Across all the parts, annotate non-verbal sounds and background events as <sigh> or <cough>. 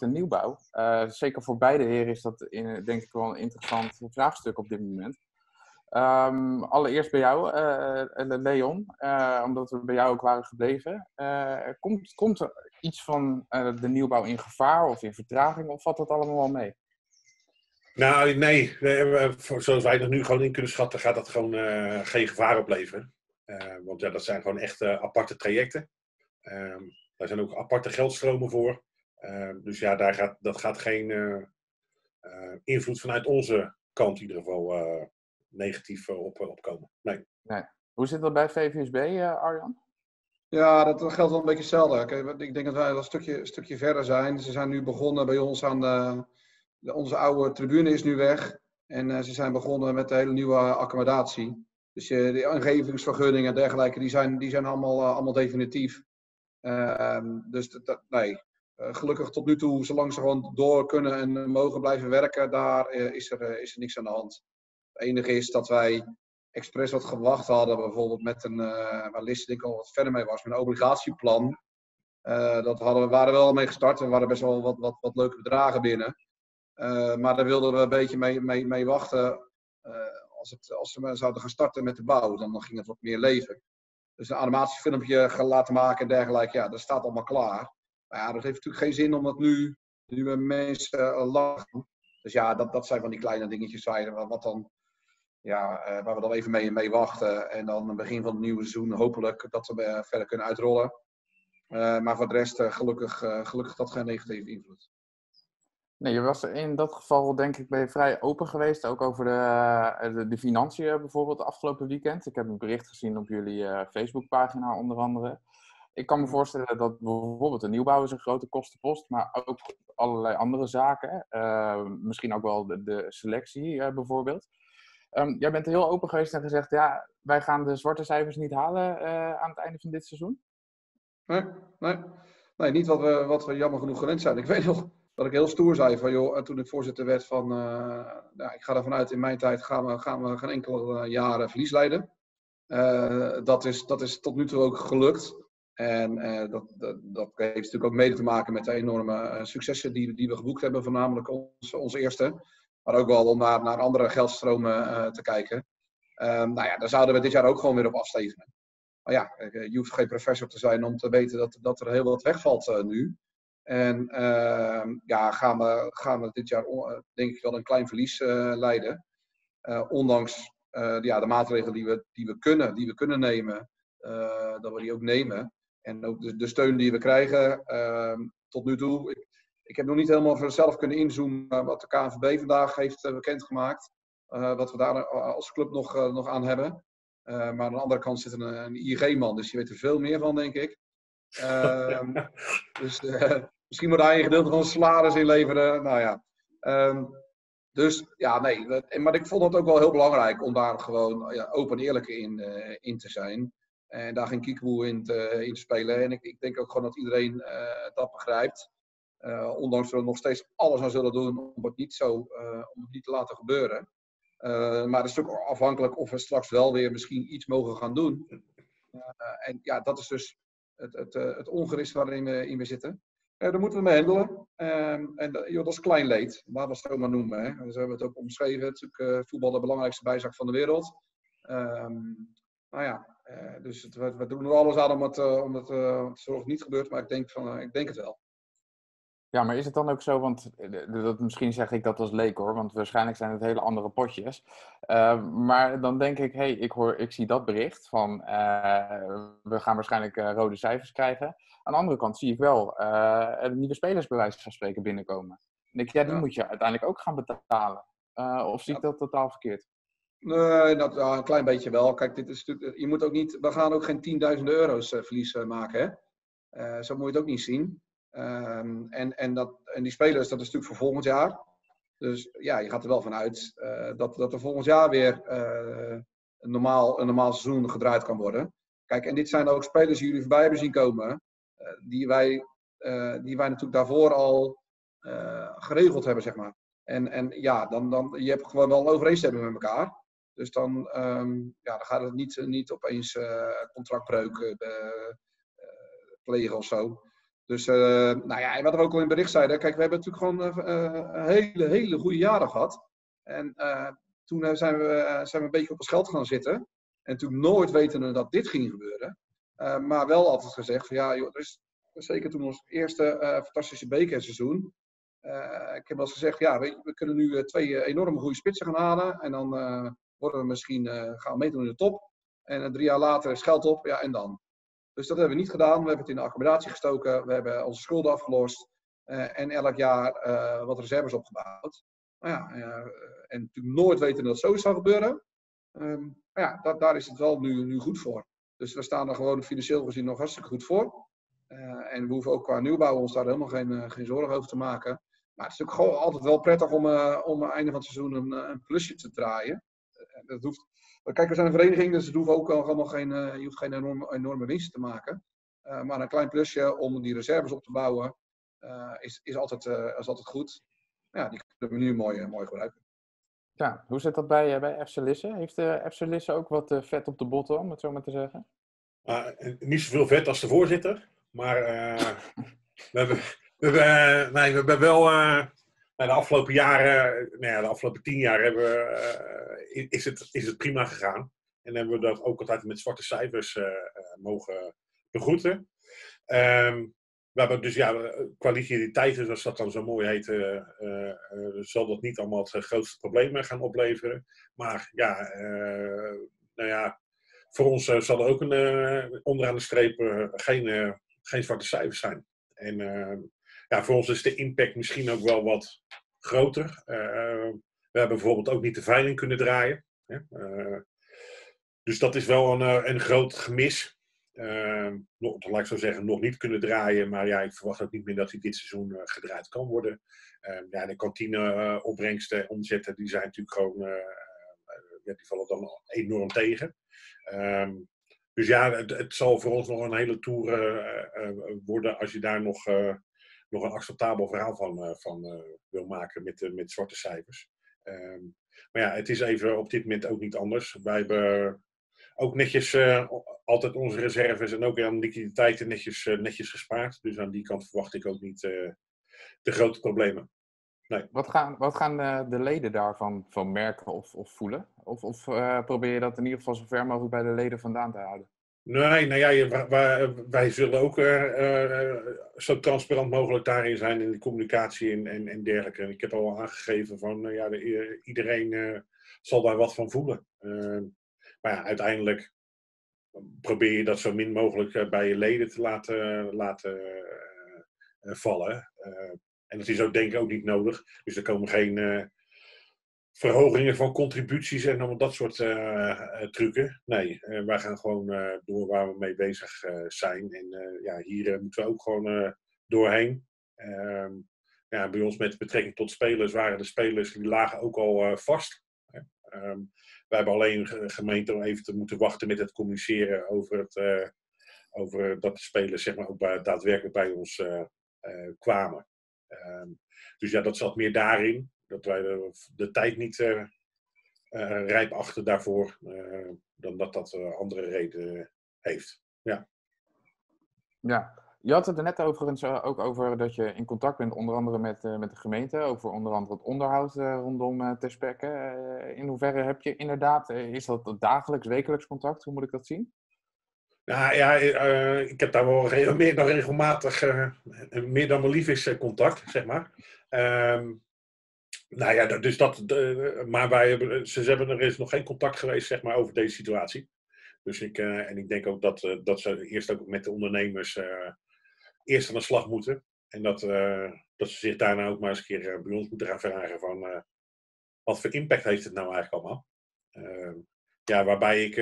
de nieuwbouw. zeker voor beide heren is dat in, denk ik wel een interessant vraagstuk op dit moment. Um, allereerst bij jou, uh, Leon, uh, omdat we bij jou ook waren gebleven. Komt, komt er iets van de nieuwbouw in gevaar of in vertraging, of valt dat allemaal wel mee? Nou, nee. Zoals wij er nu gewoon in kunnen schatten, gaat dat gewoon geen gevaar opleveren. want dat zijn gewoon echt aparte trajecten. Ehm, daar zijn ook aparte geldstromen voor. Ehm, dus ja, daar gaat, dat gaat geen invloed vanuit onze kant in ieder geval negatief eh, op, opkomen. Nee. nee. Hoe zit dat bij VVSB, eh, Arjan? Ja, dat geldt wel een beetje hetzelfde. Ik denk dat wij wel een stukje, stukje verder zijn. Ze zijn nu begonnen bij ons aan de, de onze oude tribune is nu weg. En uh, ze zijn begonnen met de hele nieuwe accommodatie. Dus uh, de ingevingsvergunningen en dergelijke, die zijn, die zijn allemaal, uh, allemaal definitief. Ehm, dus dat, nee, gelukkig tot nu toe, zolang ze gewoon door kunnen en mogen blijven werken, daar is, er, is er niks aan de hand. Het enige is dat wij expres wat gewacht hadden, bijvoorbeeld met een, waar denk ik al wat verder mee was, met een obligatieplan. Dat hadden we, waren we wel mee gestart. Er waren best wel wat, wat, wat leuke bedragen binnen. Maar daar wilden we een beetje mee, mee, wachten. als, het, als we zouden gaan starten met de bouw, dan, ging het wat meer leven. Dus een animatiefilmpje laten maken en dergelijke, ja, dat staat allemaal klaar. Maar ja, dat heeft natuurlijk geen zin om dat nu, nu mensen lachen. Dus ja, dat, dat zijn van die kleine dingetjes waar, wat dan ja, uh, waar we dan even mee, mee wachten. En dan begin van het nieuwe seizoen hopelijk dat we uh, verder kunnen uitrollen. Maar voor de rest gelukkig, gelukkig dat geen negatieve invloed. Nee, je was in dat geval denk ik ben je vrij open geweest. Ook over de, de, de financiën bijvoorbeeld afgelopen weekend. Ik heb een bericht gezien op jullie Facebookpagina onder andere. Ik kan me voorstellen dat bijvoorbeeld de nieuwbouw is een grote kostenpost, maar ook allerlei andere zaken. misschien ook wel de, selectie bijvoorbeeld. Um, jij bent heel open geweest en gezegd, ja, wij gaan de zwarte cijfers niet halen uh, aan het einde van dit seizoen. Nee, nee. nee niet wat we, wat we jammer genoeg gewend zijn. Ik weet nog dat ik heel stoer zei van, joh, toen ik voorzitter werd van, nou, ik ga ervan uit, in mijn tijd gaan we, gaan we geen enkele jaren verlies leiden. dat, is, dat is tot nu toe ook gelukt. En dat, dat, dat, heeft natuurlijk ook mede te maken met de enorme successen die, die we geboekt hebben, voornamelijk ons, eerste. Maar ook wel om naar, naar andere geldstromen uh, te kijken. Um, nou ja, daar zouden we dit jaar ook gewoon weer op afstevenen. Maar ja, je hoeft geen professor te zijn om te weten dat, dat er heel wat wegvalt nu. En uh, ja, gaan we, gaan we dit jaar denk ik wel een klein verlies leiden. ondanks ja, de maatregelen die we, die we kunnen, die we kunnen nemen, dat we die ook nemen. En ook de, de steun die we krijgen ehm, tot nu toe. Ik, ik heb nog niet helemaal voor zelf kunnen inzoomen wat de KNVB vandaag heeft uh, bekendgemaakt. Uh, wat we daar eh, als club nog, nog aan hebben. maar aan de andere kant zit een, een IG-man, dus je weet er veel meer van, denk ik. Ehm, <laughs> dus misschien moet hij een gedeelte van het salaris inleveren. Nou ja. Ehm, dus ja, nee. Maar ik vond het ook wel heel belangrijk om daar gewoon ja, open en eerlijk in, in te zijn. En daar geen kiekboe in in spelen. En ik, ik denk ook gewoon dat iedereen dat begrijpt. Uh, ondanks dat we nog steeds alles aan zullen doen om het niet, zo, uh, om het niet te laten gebeuren. Uh, maar het is ook afhankelijk of we straks wel weer misschien iets mogen gaan doen. en ja, dat is dus het, het, het ongerust waarin we, in we zitten. daar moeten we mee handelen. Ehm, en joh, dat is klein leed, laten we het zo maar noemen. Hè. Dus we hebben het ook omschreven. Natuurlijk voetbal de belangrijkste bijzaak van de wereld. Um, nou ja, dus het, we, we, doen er alles aan om het, om het, uh, zorg niet gebeurt, maar ik denk, van, ik denk het wel. Ja, maar is het dan ook zo, want eh, dat, misschien zeg ik dat als leek hoor, want waarschijnlijk zijn het hele andere potjes. Uh, maar dan denk ik, hé, hey, ik, hoor, ik zie dat bericht van uh, we gaan waarschijnlijk uh, rode cijfers krijgen. Aan de andere kant zie ik wel nieuwe spelersbewijs van spreken binnenkomen. En denk ja, die moet je uiteindelijk ook gaan betalen. of zie ik dat totaal verkeerd? Nee, dat, een klein beetje wel. Kijk, dit is, je moet ook niet, we gaan ook geen 10.000 euro's verlies maken. Hè? zo moet je het ook niet zien. Um, en, en, dat, en die spelers, dat is natuurlijk voor volgend jaar. Dus ja, je gaat er wel vanuit uh, dat, dat er volgend jaar weer uh, een, normaal, een normaal seizoen gedraaid kan worden. Kijk, en dit zijn ook spelers die jullie voorbij hebben zien komen, uh, die, wij, die wij natuurlijk daarvoor al geregeld hebben, zeg maar. En, en ja, dan, dan, je hebt gewoon wel een overeenstemming met elkaar. Dus dan, um, ja, dan gaat het niet, niet opeens contractbreuk plegen of zo. Dus, nou ja, wat we ook al in bericht zeiden, kijk, we hebben natuurlijk gewoon hele, hele goede jaren gehad. En toen zijn, we, zijn we een beetje op ons geld gaan zitten. En toen nooit weten dat dit ging gebeuren. maar wel altijd gezegd van ja, is, zeker toen ons eerste fantastische bekerseizoen. Ik heb wel eens gezegd, ja, we, we kunnen nu twee enorme goede spitsen gaan halen. En dan worden we misschien, gaan we meedoen in de top. En drie jaar later is geld op, ja, en dan? Dus dat hebben we niet gedaan. We hebben het in de accommodatie gestoken. We hebben onze schulden afgelost. Uh, en elk jaar wat reserves opgebouwd. Nou ja, en natuurlijk nooit weten dat zo zou gebeuren. Um, maar ja, dat, daar is het wel nu, nu goed voor. Dus we staan er gewoon financieel gezien nog hartstikke goed voor. en we hoeven ook qua nieuwbouw ons daar helemaal geen, geen zorgen over te maken. Maar het is natuurlijk altijd wel prettig om, om aan het einde van het seizoen een plusje te draaien. Dat hoeft, Kijk, we zijn een vereniging, dus het hoeft ook allemaal geen, uh, je hoeft geen enorme, enorme winst te maken. Uh, maar een klein plusje om die reserves op te bouwen uh, is, is, altijd, is altijd goed. Ja, die kunnen we nu mooi, mooi gebruiken. Ja, hoe zit dat bij, bij FC Lisse? Heeft de FC Lisse ook wat vet op de botten, om het zo maar te zeggen? niet zoveel vet als de voorzitter, maar <laughs> we, hebben, we, hebben, nee, we hebben wel de afgelopen jaren, nou ja, de afgelopen tien jaar hebben we, is, het, is het prima gegaan. En hebben we dat ook altijd met zwarte cijfers uh, mogen begroeten. Um, we hebben dus ja, qua liquiditeit, zoals dat dan zo mooi heet, zal dat niet allemaal het grootste probleem gaan opleveren. Maar ja, nou ja, voor ons zal er ook een, onderaan de streep geen, geen zwarte cijfers zijn. En ja, voor ons is de impact misschien ook wel wat groter. We hebben bijvoorbeeld ook niet de veiling kunnen draaien. Hè? Uh, dus dat is wel een, eh, een groot gemis. Uh, nog, laat ik zo zeggen, nog niet kunnen draaien. Maar ja, ik verwacht ook niet meer dat hij dit seizoen gedraaid kan worden. Ja, de kantineopbrengsten, omzetten, die zijn natuurlijk gewoon, die vallen dan enorm tegen. Ehm, dus ja, het, het, zal voor ons nog een hele tour worden als je daar nog, nog een acceptabel verhaal van, van wil maken met, met zwarte cijfers. Ehm, maar ja, het is even op dit moment ook niet anders. Wij hebben ook netjes uh, altijd onze reserves en ook aan liquiditeiten netjes, netjes gespaard. Dus aan die kant verwacht ik ook niet de grote problemen. Nee. Wat gaan, wat gaan de, de leden daarvan van merken of, of voelen? Of, of probeer je dat in ieder geval zo ver mogelijk bij de leden vandaan te houden? Nee, nou ja, wij, wij zullen ook uh, zo transparant mogelijk daarin zijn in de communicatie en, en, en dergelijke. Ik heb al aangegeven van, ja, de, iedereen zal daar wat van voelen. maar ja, uiteindelijk probeer je dat zo min mogelijk bij je leden te laten, laten vallen. en dat is ook denk ik ook niet nodig. Dus er komen geen verhogingen van contributies en allemaal dat soort uh, trucken. Nee, uh, wij gaan gewoon door waar we mee bezig zijn. En ja, hier moeten we ook gewoon doorheen. Ehm, ja, bij ons met betrekking tot spelers waren de spelers die lagen ook al vast. Um, wij hebben alleen gemeente om even te moeten wachten met het communiceren over, het, over dat de spelers zeg maar, ook daadwerkelijk bij ons kwamen. Um, dus ja, dat zat meer daarin dat wij de, de tijd niet uh, rijp achter daarvoor, uh, dan dat dat andere redenen heeft. Ja. ja, je had het er net overigens ook over dat je in contact bent, onder andere met, met de gemeente, over onder andere het onderhoud rondom uh, Terspekken. in hoeverre heb je inderdaad, is dat dagelijks, wekelijks contact? Hoe moet ik dat zien? Nou ja, ik heb daar wel meer dan regelmatig, meer dan mijn lief is contact, zeg maar. Ehm, nou ja, dus dat, maar wij hebben, ze hebben, er is nog geen contact geweest zeg maar, over deze situatie. Dus ik, uh, en ik denk ook dat, dat ze eerst ook met de ondernemers eerst aan de slag moeten. En dat, dat ze zich daarna ook maar eens een keer bij ons moeten gaan vragen van wat voor impact heeft het nou eigenlijk allemaal. ja, waarbij ik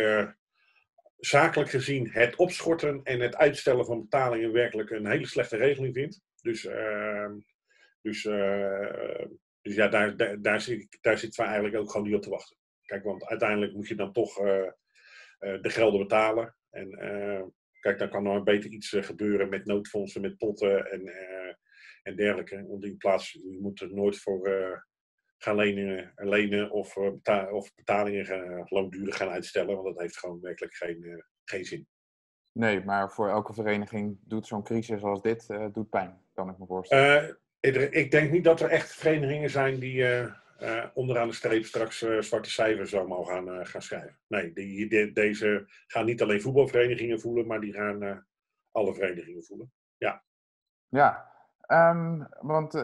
zakelijk gezien het opschorten en het uitstellen van betalingen werkelijk een hele slechte regeling vind. Dus, dus dus ja, daar, daar, daar, zit, daar zitten we eigenlijk ook gewoon niet op te wachten. Kijk, want uiteindelijk moet je dan toch uh, uh, de gelden betalen. En uh, kijk, dan kan er beter iets gebeuren met noodfondsen, met potten en, en dergelijke. Want in plaats, je moet er nooit voor gaan lenen, lenen of, beta of betalingen gaan, langdurig gaan uitstellen. Want dat heeft gewoon werkelijk geen, geen zin. Nee, maar voor elke vereniging doet zo'n crisis als dit uh, doet pijn, kan ik me voorstellen. Uh, ik denk niet dat er echt verenigingen zijn die uh, onderaan de streep straks zwarte cijfers allemaal gaan, gaan schrijven. Nee, die, deze gaan niet alleen voetbalverenigingen voelen, maar die gaan alle verenigingen voelen. Ja. Ja, Um, want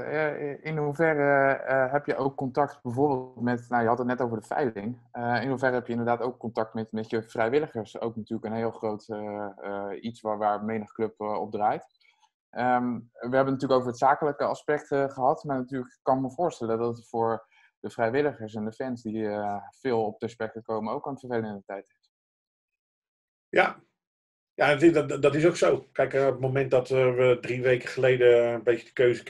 in hoeverre heb je ook contact bijvoorbeeld met, nou je had het net over de veiling. In hoeverre heb je inderdaad ook contact met, met je vrijwilligers? Ook natuurlijk een heel groot iets waar, waar menig club op draait. Um, we hebben natuurlijk over het zakelijke aspect gehad. Maar natuurlijk kan ik me voorstellen dat het voor de vrijwilligers en de fans die veel op de spekken komen ook een vervelende tijd is. Ja, ja, dat, dat is ook zo. Kijk, eh, op het moment dat eh, we drie weken geleden een beetje de keuze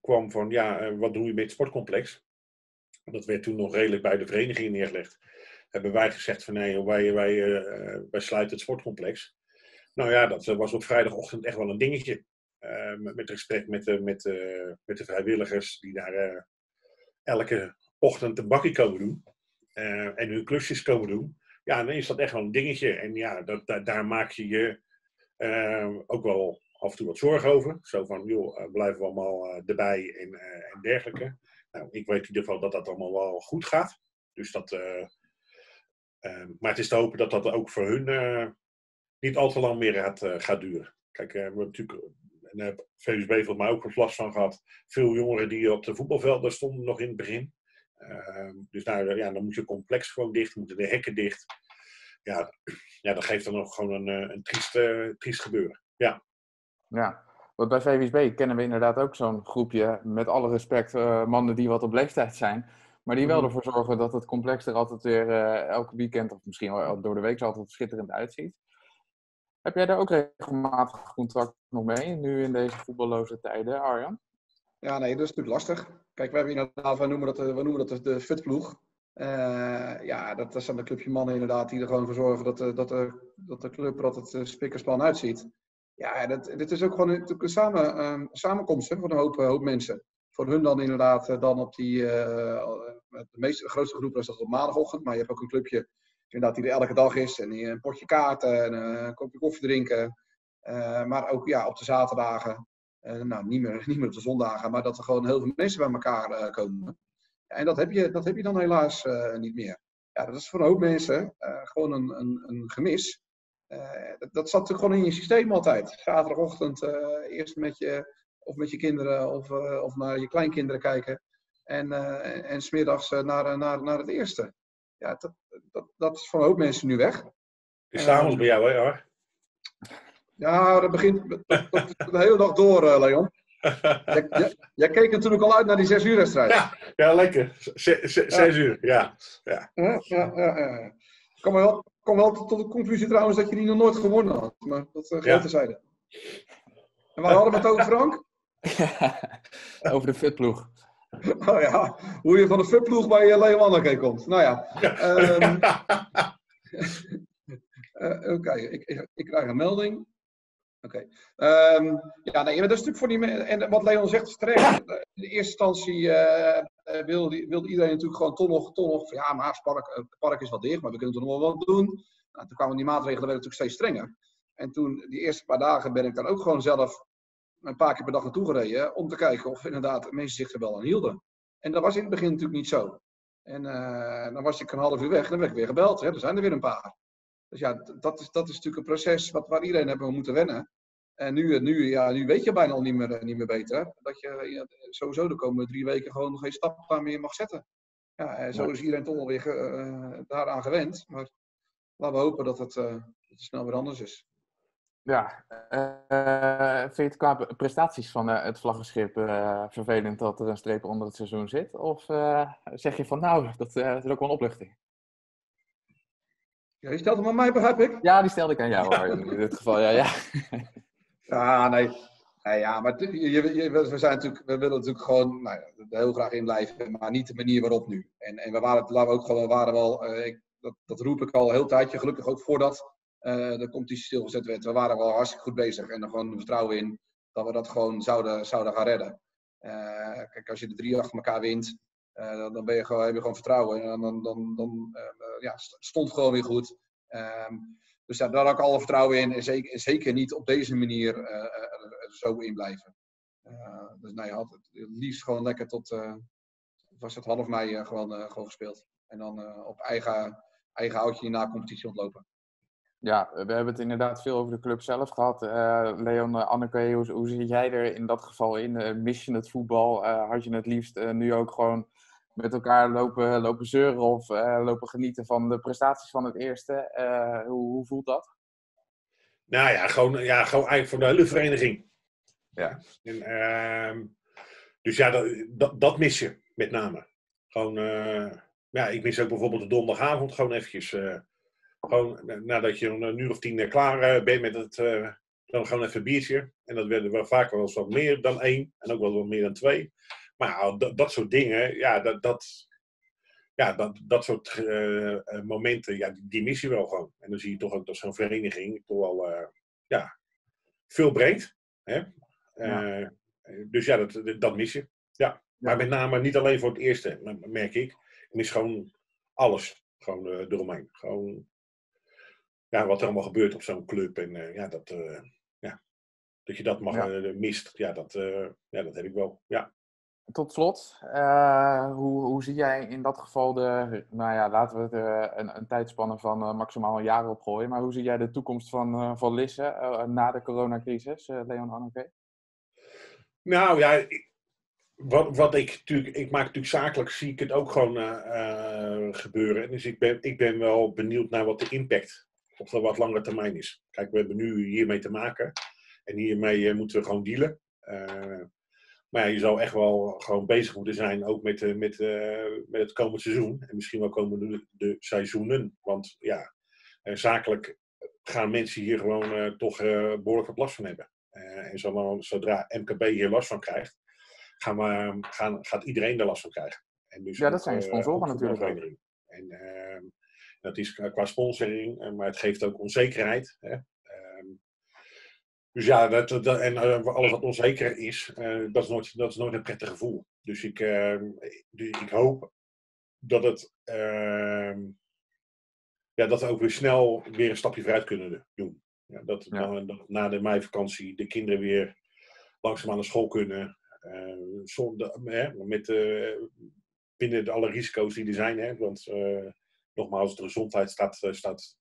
kwam van, ja, eh, wat doe je met het sportcomplex? Dat werd toen nog redelijk bij de vereniging neergelegd. Hebben wij gezegd van, nee, wij, wij, wij sluiten het sportcomplex. Nou ja, dat was op vrijdagochtend echt wel een dingetje. met, met respect met de, met, met de vrijwilligers die daar elke ochtend een bakje komen doen. en hun klusjes komen doen ja, dan is dat echt wel een dingetje. En ja, dat, daar maak je je ook wel af en toe wat zorgen over. Zo van, joh, blijven we allemaal erbij en, en dergelijke. Nou, ik weet in ieder geval dat dat allemaal wel goed gaat. Dus dat, maar het is te hopen dat dat ook voor hun niet al te lang meer gaat, gaat duren. Kijk, we hebben natuurlijk, en daar heb VSB volgens mij ook wat last van gehad. Veel jongeren die op de voetbalvelden stonden nog in het begin. Ehm, dus nou, ja, dan moet je complex gewoon dicht, moeten de hekken dicht. Ja, <clears throat> ja dat geeft dan nog gewoon een, eh, een triest, triest gebeuren. Ja. Ja, want bij VWSB kennen we inderdaad ook zo'n groepje, met alle respect, uh, mannen die wat op leeftijd zijn. Maar die wel mhm. ervoor zorgen dat het complex er altijd weer elke weekend, of misschien wel door de week, altijd schitterend uitziet. Heb jij daar ook regelmatig contact nog mee, nu in deze voetballoze tijden, Arjan? Ja, nee, dat is natuurlijk lastig. Kijk, we hebben inderdaad, we noemen dat, we noemen dat de futploeg. Uh, ja, dat, dat zijn de clubje mannen inderdaad die er gewoon voor zorgen dat de, dat de, dat de club altijd uh, spikkersplan uitziet. Ja, dat, dit is ook gewoon een, samen, uh, samenkomst voor een hoop, hoop mensen. Voor hun dan inderdaad dan op die, de, meeste, de grootste groep is dat op maandagochtend. Maar je hebt ook een clubje inderdaad die er elke dag is. En een potje kaarten en een kopje koffie drinken. maar ook ja, op de zaterdagen. Uh, nou, niet meer, <laughs> niet meer op de zondagen, maar dat er gewoon heel veel mensen bij elkaar komen. En dat heb, je, dat heb je dan helaas niet meer. Ja, dat is voor een hoop mensen gewoon een, een, een gemis. Dat, dat, zat natuurlijk gewoon in je systeem altijd. Zaterdagochtend eerst met je, of met je kinderen of, of naar je kleinkinderen kijken. En, en, en smiddags naar, naar, naar het eerste. Ja, dat, dat, dat is voor een hoop mensen nu weg. Is s'avonds bij jou, hè, hoor? Ja, dat begint de hele dag door, uh, Leon. <laughs> Jij, jij, keek natuurlijk al uit naar die zes uur wedstrijd. Ja, ja lekker. Zes, uur, ja. Ja. ja, ja, ja, Ik kom wel, kom wel tot de conclusie trouwens dat je die nog nooit gewonnen had. Maar dat uh, grote zijde. En waar hadden we het over, Frank? <laughs> over de futploeg. <laughs> Oh ja, hoe je van de futploeg bij uh, Leon Anneke komt. Nou ja. Um, uh, <laughs> <laughs> Oké, ik, ik, ik, krijg een melding. Oké. Okay. Um, ja, nee, dat is natuurlijk voor die En wat Leon zegt is terecht. In de eerste instantie uh, wilde, wilde, iedereen natuurlijk gewoon toch nog, toch nog ja, maar het park, het park is wel dicht, maar we kunnen toch nog wel wat doen. Nou, toen kwamen die maatregelen werden natuurlijk steeds strenger. En toen, die eerste paar dagen, ben ik dan ook gewoon zelf een paar keer per dag naartoe gereden. Om te kijken of inderdaad mensen zich er wel aan hielden. En dat was in het begin natuurlijk niet zo. En uh, dan was ik een half uur weg en dan werd ik weer gebeld. Hè. Er zijn er weer een paar. Dus ja, dat is, dat is natuurlijk een proces wat, waar iedereen hebben moeten wennen. En nu, nu, ja, nu weet je bijna al niet meer, eh, niet meer beter. Dat je ja, sowieso de komende drie weken gewoon geen stap meer mag zetten. Ja, en zo is iedereen toch wel weer uh, daaraan gewend. Maar laten we hopen dat het, uh, dat het snel weer anders is. Ja, uh, vind je het qua prestaties van het vlaggenschip vervelend dat er een streep onder het seizoen zit? Of zeg je van nou, dat, dat is ook wel een opluchting? Ja, je stelt hem aan mij, begrijp ik? Ja, die stelde ik aan jou hoor, in dit geval. Ja, ja. <laughs> ja nee. nee. ja, maar je, je, we, zijn natuurlijk, we willen natuurlijk gewoon nou, er heel graag in blijven, maar niet de manier waarop nu. En, en we waren, we ook gewoon, waren wel, ik, dat, dat roep ik al een heel tijdje, gelukkig ook voordat de competitie stilgezet werd. We waren wel hartstikke goed bezig en er gewoon vertrouwen in dat we dat gewoon zouden, zouden gaan redden. Uh, kijk, als je de drie achter elkaar wint, uh, dan ben je gewoon, heb je gewoon vertrouwen. En dan, dan, dan uh, ja, stond gewoon weer goed. Um, Dus daar heb ik alle vertrouwen in. En zeker, zeker niet op deze manier zo in blijven. dus nee, had het liefst gewoon lekker tot, was het half mei gewoon, gewoon gespeeld. En dan op eigen, eigen houtje na competitie ontlopen. Ja, we hebben het inderdaad veel over de club zelf gehad. Uh, Leon, uh, Anneke, hoe, hoe zit jij er in dat geval in? Uh, mis je het voetbal? had je het liefst nu ook gewoon met elkaar lopen, lopen zeuren of lopen genieten van de prestaties van het eerste? hoe, hoe voelt dat? Nou ja, gewoon, ja, gewoon eigenlijk voor de hele vereniging. Ja. En, ehm, dus ja, dat, dat, dat, mis je met name. Gewoon, ja, ik mis ook bijvoorbeeld de donderdagavond gewoon eventjes gewoon nadat je een uur of tien eh, klaar eh, bent met het, uh, dan gewoon even een biertje. En dat werden wel vaak wel eens wat meer dan één. En ook wel wat meer dan twee. Maar dat, dat soort dingen, ja, dat, dat, ja, dat, dat soort momenten, ja, die, die, mis je wel gewoon. En dan zie je toch ook dat zo'n vereniging toch wel ja, veel brengt. Hè? dus ja, dat, dat mis je. Ja. Maar met name niet alleen voor het eerste, merk ik. Ik mis gewoon alles. Gewoon eromheen. Gewoon ja, wat er allemaal gebeurt op zo'n club. En uh, ja, dat, uh, ja, dat je dat mag, ja. uh, mist, ja dat, ja, dat heb ik wel. Ja. Tot slot, hoe, hoe zie jij in dat geval de, nou ja, laten we het een, een tijdspanne van maximaal een jaar opgooien, maar hoe zie jij de toekomst van, van Lisse na de coronacrisis, Leon Hanneke? Nou ja, ik, wat, wat ik natuurlijk, ik maak natuurlijk zakelijk, zie ik het ook gewoon gebeuren. Dus ik ben, ik ben wel benieuwd naar wat de impact op de wat langere termijn is. Kijk, we hebben nu hiermee te maken. En hiermee uh, moeten we gewoon dealen. Uh, maar ja, je zou echt wel gewoon bezig moeten zijn, ook met, uh, met, met het komende seizoen. En misschien wel komende de seizoenen. Want ja, zakelijk gaan mensen hier gewoon toch behoorlijk wat last van hebben. en zodra MKB hier last van krijgt, gaan we, gaan, gaat iedereen er last van krijgen. En dus ja, dat zijn sponsoren natuurlijk. En ehm, dat is qua sponsoring, eh, maar het geeft ook onzekerheid. Hè? Ehm, dus ja, dat, dat, en uh, alles wat onzeker is, uh, dat, is nooit, dat is nooit een prettig gevoel. Dus ik, uh, ik hoop dat, het, ehm, ja, dat we ook weer snel weer een stapje vooruit kunnen doen. Ja, dat, ja. dat na de meivakantie de kinderen weer langzaam aan de school kunnen. zonder, met, binnen de alle risico's die er zijn. Hè, want nogmaals, de gezondheid staat, eh, staat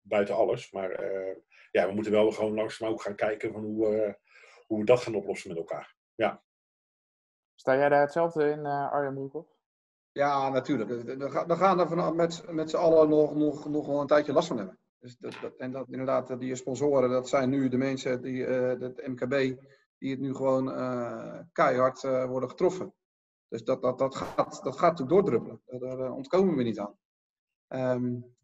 buiten alles. Maar eh, ja, we moeten wel gewoon langzaam ook gaan kijken van hoe, eh, hoe we dat gaan oplossen met elkaar. Ja. Sta jij daar hetzelfde in, uh, Arjen Broekhoff? Ja, natuurlijk. We gaan er van, met, met z'n allen nog, nog, nog wel een tijdje last van hebben. Dus dat, dat, en dat inderdaad, die sponsoren, dat zijn nu de mensen, die, uh, het MKB, die het nu gewoon uh, keihard uh, worden getroffen. Dus dat, dat, dat, gaat, dat gaat natuurlijk doordruppelen. Daar ontkomen we niet aan. Um,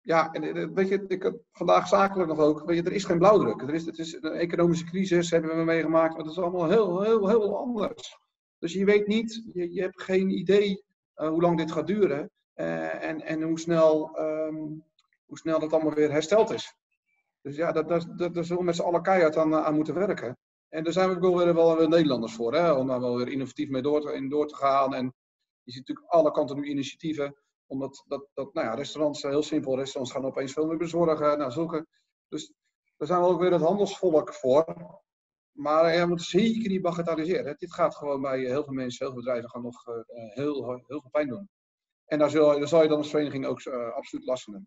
ja, en eh, weet je, ik, vandaag zakelijk nog ook, weet je, er is geen blauwdruk. Er is, het is een economische crisis, hebben we meegemaakt, maar dat is allemaal heel, heel, heel anders. Dus je weet niet, je, je hebt geen idee hoe lang dit gaat duren en, en hoe, snel, um, hoe snel dat allemaal weer hersteld is. Dus ja, daar, daar, daar zullen we met z'n allen keihard aan, aan moeten werken. En daar zijn we ook wel, wel weer Nederlanders voor, hè, om daar wel weer innovatief mee door te, in door te gaan. En je ziet natuurlijk alle kanten nu initiatieven omdat dat, dat, nou ja, restaurants, heel simpel, restaurants gaan opeens veel meer bezorgen. Nou, zulke. Dus daar zijn we ook weer het handelsvolk voor. Maar je moet zeker niet bagatelliseren. Dit gaat gewoon bij heel veel mensen, heel veel bedrijven gaan nog heel, heel veel pijn doen. En daar, daar zal je dan als vereniging ook absoluut last van.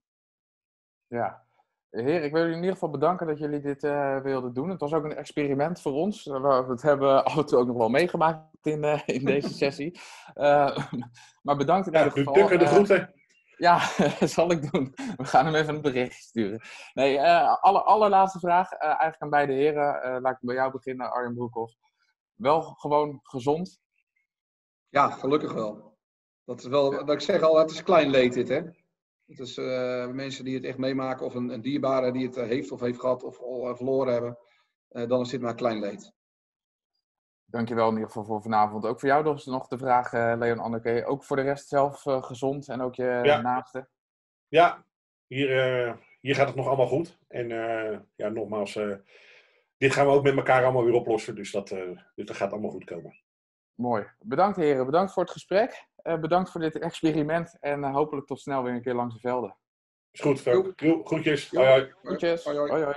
Ja, Heer, ik wil jullie in ieder geval bedanken dat jullie dit wilden doen. Het was ook een experiment voor ons. We het hebben af en toe ook nog wel meegemaakt in, uh, in <laughs> deze sessie. Uh, <laughs> maar bedankt in ja, ieder geval. de groeten. Ja, <laughs> dat zal ik doen. We gaan hem even een bericht sturen. Nee, alle, allerlaatste vraag. eigenlijk aan beide heren. laat ik bij jou beginnen, Arjen Broekhoff. Wel gewoon gezond? Ja, gelukkig wel. Dat is wel, dat ik zeg al, het is klein leed dit, hè? Het is uh, mensen die het echt meemaken, of een, een dierbare die het eh, heeft of heeft gehad of al uh, verloren hebben, uh, dan is dit maar klein leed. Dankjewel in ieder geval voor vanavond. Ook voor jou nog, nog de vraag, Leon Anneke. Ook voor de rest zelf gezond en ook je ja. naasten? Ja, hier, hier gaat het nog allemaal goed. En ja, nogmaals, dit gaan we ook met elkaar allemaal weer oplossen. Dus dat, dus dat gaat allemaal goed komen. Mooi. Bedankt heren. Bedankt voor het gesprek. Uh, bedankt voor dit experiment en uh, hopelijk tot snel weer een keer langs de velden. Is goed, Frank. Groetjes. Ja. Hoi, hoi. Groetjes. Hoi, hoi. hoi. hoi.